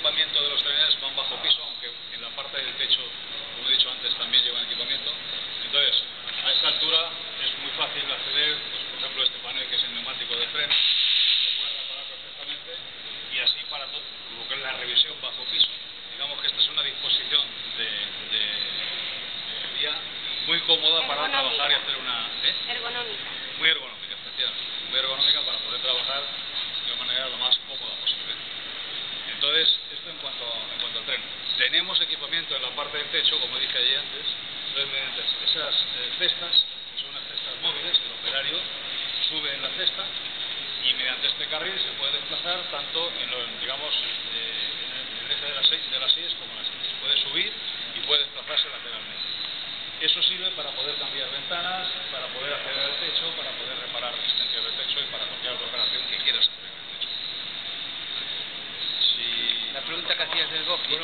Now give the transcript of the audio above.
equipamiento de los trenes van bajo piso, aunque en la parte del techo, como he dicho antes, también llevan equipamiento. Entonces, a esta altura es muy fácil acceder, pues, por ejemplo, este panel que es el neumático de tren, se puede reparar perfectamente y así para todo lo la revisión bajo piso. Digamos que esta es una disposición de, de, vía muy cómoda para trabajar y hacer Tenemos equipamiento en la parte del techo, como dije allí antes, entonces mediante esas eh, cestas, que son unas cestas móviles, el operario sube en la cesta y mediante este carril se puede desplazar tanto en, lo, digamos, eh, en, el, eje de las, seis, de las sillas como en las sillas. Puede subir y puede desplazarse lateralmente. Eso sirve para poder cambiar ventanas, para poder acceder al techo, para poder reparar resistencias del techo y para cualquier operación que quieras hacer en el techo. La pregunta que hacías del bosque.